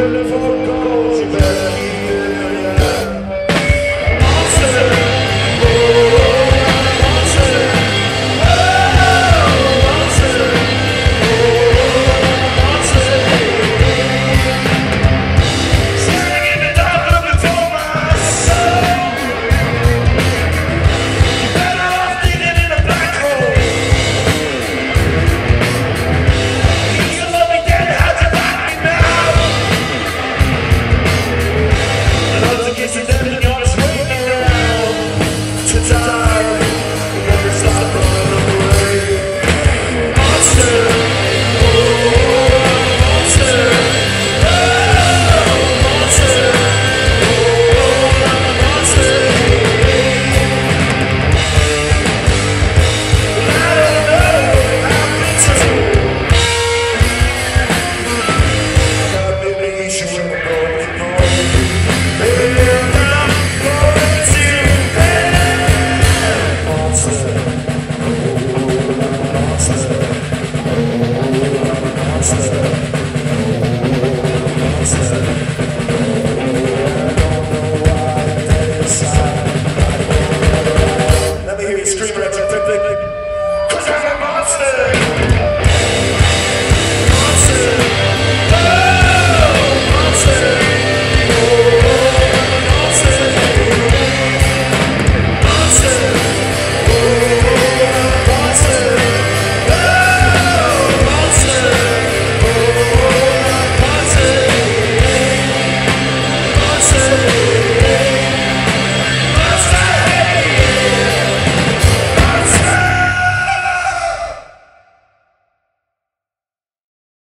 to live or go, Gracias.